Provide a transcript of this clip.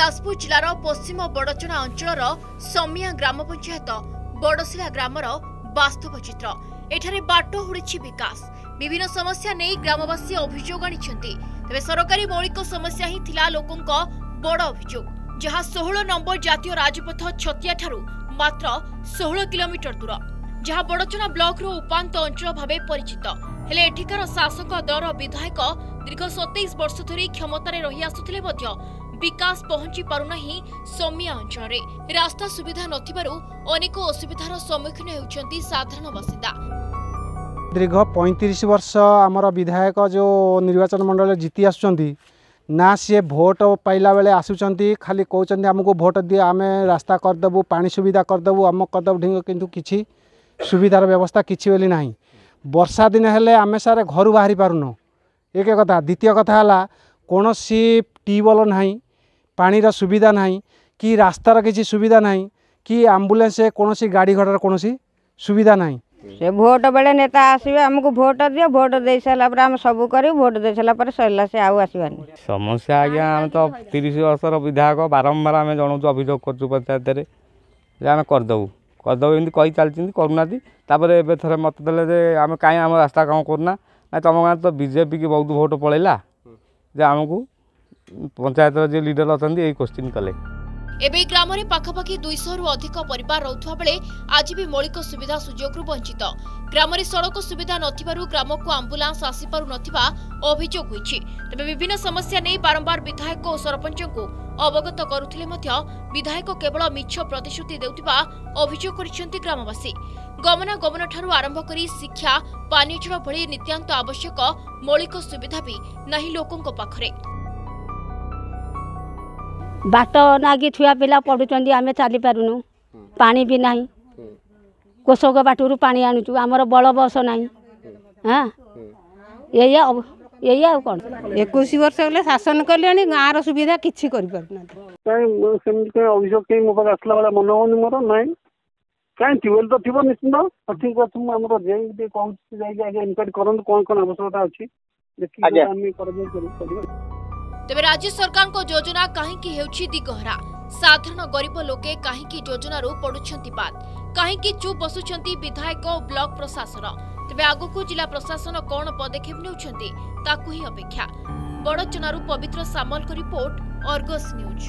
ଯାଜପୁର ଜିଲ୍ଲାର ପଶ୍ଚିମ ବଡ଼ଚଣା ଅଞ୍ଚଳର ସମିଆ ଗ୍ରାମ ପଞ୍ଚାୟତ ବଡ଼ଶିଳା ଗ୍ରାମର ବାସ୍ତବ ଚିତ୍ର। ଏଠାରେ ବାଟ ହୁଡ଼ିଛି ବିକାଶ। ବିଭିନ୍ନ ସମସ୍ୟା ନେଇ ଗ୍ରାମବାସୀ ଅଭିଯୋଗ ଆଣିଛନ୍ତି। ତେବେ ସରକାରୀ ମୌଳିକ ସମସ୍ୟା ହିଁ ଥିଲା ଲୋକଙ୍କ ବଡ଼ ଅଭିଯୋଗ। ଯାହା ଷୋହଳ ନମ୍ବର ଜାତୀୟ ରାଜପଥ ଛତିଆଠାରୁ ମାତ୍ର ଷୋହଳ କିଲୋମିଟର ଦୂର। ଯାହା ବଡ଼ଚଣା ବ୍ଲକର ଉପାନ୍ତ ଅଞ୍ଚଳ ଭାବେ ପରିଚିତ। ହେଲେ ଏଠିକାର ଶାସକ ଦଳର ବିଧାୟକ ଦୀର୍ଘ ସତେଇଶ ବର୍ଷ ଧରି କ୍ଷମତାରେ ରହି ଆସୁଥିଲେ ମଧ୍ୟ ବିକାଶ ପହଞ୍ଚି ପାରୁନାହିଁ ସମିଆ ଅଞ୍ଚଳରେ ରାସ୍ତା ସୁବିଧା ନଥିବାରୁ ଅନେକ ଅସୁବିଧାର ସମ୍ମୁଖୀନ ହେଉଛନ୍ତି ସାଧାରଣ ବାସିନ୍ଦା। ଦୀର୍ଘ ପଇଁତିରିଶ ବର୍ଷ ଆମର ବିଧାୟକ ଯେଉଁ ନିର୍ବାଚନ ମଣ୍ଡଳୀରେ ଜିତି ଆସୁଛନ୍ତି ନା ସିଏ ଭୋଟ ପାଇଲା ବେଳେ ଆସୁଛନ୍ତି ଖାଲି କହୁଛନ୍ତି ଆମକୁ ଭୋଟ ଦିଅ ଆମେ ରାସ୍ତା କରିଦେବୁ ପାଣି ସୁବିଧା କରିଦେବୁ ଅମକ କରିଦେବୁ ଢିଙ୍ଗ କିନ୍ତୁ କିଛି ସୁବିଧାର ବ୍ୟବସ୍ଥା କିଛି ବୋଲି ନାହିଁ। ବର୍ଷା ଦିନ ହେଲେ ଆମେ ସାର୍ ଘରୁ ବାହାରି ପାରୁନୁ। ଏକ କଥା। ଦ୍ୱିତୀୟ କଥା ହେଲା କୌଣସି ଟ୍ୟୁବୱେଲ୍ ନାହିଁ ପାଣିର ସୁବିଧା ନାହିଁ କି ରାସ୍ତାର କିଛି ସୁବିଧା ନାହିଁ କି ଆମ୍ବୁଲାନ୍ସ କୌଣସି ଗାଡ଼ି ଘୋଡ଼ାର କୌଣସି ସୁବିଧା ନାହିଁ ସେ ଭୋଟ ବେଳେ ନେତା ଆସିବେ ଆମକୁ ଭୋଟ ଦିଅ ଭୋଟ ଦେଇ ସାରିଲା ପରେ ଆମେ ସବୁ କରିବୁ ଭୋଟ ଦେଇ ସାରିଲା ପରେ ସରିଲା ସେ ଆଉ ଆସିବାନି। ସମସ୍ୟା ଆଜ୍ଞା ଆମେ ତ ତିରିଶ ବର୍ଷର ବିଧାୟକ ବାରମ୍ବାର ଆମେ ଜଣାଉଛୁ ଅଭିଯୋଗ କରୁଛୁ ପଞ୍ଚାୟତରେ ଯେ ଆମେ କରିଦେବୁ। କରିଦେବୁ ଏମିତି କହି ଚାଲିଛନ୍ତି କରୁନାହାନ୍ତି। ତାପରେ ଏବେ ଥରେ ମୋତେ ଦେଲେ ଯେ ଆମେ କାହିଁ ଆମ ରାସ୍ତା କାମ କରୁନା? ନାଇଁ ତମ ଗାଁରେ ତ ବିଜେପି କି ବହୁତ ଭୋଟ ପଳେଇଲା ଯେ ଆମକୁ ପଞ୍ଚାୟତର ଯିଏ ଲିଡର ଅଛନ୍ତି ଏଇ କୋଶ୍ଚିନ୍ କଲେ। ଏବେ ଏହି ଗ୍ରାମରେ ପାଖାପାଖି ଦୁଇଶହରୁ ଅଧିକ ପରିବାର ରହୁଥିବା ବେଳେ ଆଜି ବି ମୌଳିକ ସୁବିଧା ସୁଯୋଗରୁ ବଞ୍ଚିତ। ଗ୍ରାମରେ ସଡ଼କ ସୁବିଧା ନଥିବାରୁ ଗ୍ରାମକୁ ଆମ୍ବୁଲାନ୍ସ ଆସିପାରୁନଥିବା ଅଭିଯୋଗ ହୋଇଛି। ତେବେ ବିଭିନ୍ନ ସମସ୍ୟା ନେଇ ବାରମ୍ବାର ବିଧାୟକ ଓ ସରପଞ୍ଚଙ୍କୁ ଅବଗତ କରୁଥିଲେ ମଧ୍ୟ ବିଧାୟକ କେବଳ ମିଛ ପ୍ରତିଶ୍ରୁତି ଦେଉଥିବା ଅଭିଯୋଗ କରିଛନ୍ତି ଗ୍ରାମବାସୀ। ଗମନାଗମନଠାରୁ ଆରମ୍ଭ କରି ଶିକ୍ଷା ପାନୀୟ ଜଳ ଭଳି ନିତ୍ୟାନ୍ତ ଆବଶ୍ୟକ ମୌଳିକ ସୁବିଧା ବି ନାହିଁ ଲୋକଙ୍କ ପାଖରେ। ବାଟ ନାଗି ଛୁଆ ପିଲା ପଢ଼ୁଛନ୍ତି ଆମେ ଚାଲିପାରୁନୁ। ପାଣି ବି ନାହିଁ। କୋଶକ ବାଟରୁ ପାଣି ଆଣୁଛୁ ଆମର ବଳ ବସ ନାହିଁ। ହଁ? ଏଇଆ ଆଉ- ଏଇଆ ଆଉ କ'ଣ? ଏକୋଇଶ ବର୍ଷ ହେଲେ ଶାସନ କଲେଣି ଗାଁର ସୁବିଧା କିଛି କରିପାରୁନାହାନ୍ତି। କାଇଁ ମୁଁ ସେମିତି କାଇଁ ଅଭିଯୋଗ କାଇଁ ମୋ ପାଖରେ ଆସିଲା ଭଳିଆ ମନେ ହଉନି ମୋର ନାଇଁ। କାଇଁ ଟ୍ୟୁବୱେଲ୍ ତ ଥିବ ନିଶ୍ଚିନ୍ତ ହଉ ଠିକ୍ ଅଛି ମୁଁ ଆମର ଯାଇକି ଟିକେ କହୁଛି ଯାଇକି ଆଗେ ଇନକ୍ୱାରି କରନ୍ତୁ କ'ଣ କ'ଣ ଆବଶ୍ୟକତା ଅଛି। ଦେଖିକି ଆମେ କରାଯାଇ କରିବା ତେବେ ରାଜ୍ୟ ସରକାରଙ୍କ ଯୋଜନା କାହିଁକି ହେଉଛି ଦିଗହରା? ସାଧାରଣ ଗରିବ ଲୋକେ କାହିଁକି ଯୋଜନାରୁ ପଡୁଛନ୍ତି ବାଦ୍? କାହିଁକି ଚୁପ୍ ବସୁଛନ୍ତି ବିଧାୟକ ଓ ବ୍ଲକ ପ୍ରଶାସନ? ତେବେ ଆଗକୁ ଜିଲ୍ଲା ପ୍ରଶାସନ କ'ଣ ପଦକ୍ଷେପ ନେଉଛନ୍ତି ତାକୁ ହିଁ ଅପେକ୍ଷା। ବଡ଼ଚଣାରୁ ପବିତ୍ର ସାମଲଙ୍କ ରିପୋର୍ଟ ଅର୍ଗସ୍ ନ୍ୟୁଜ୍।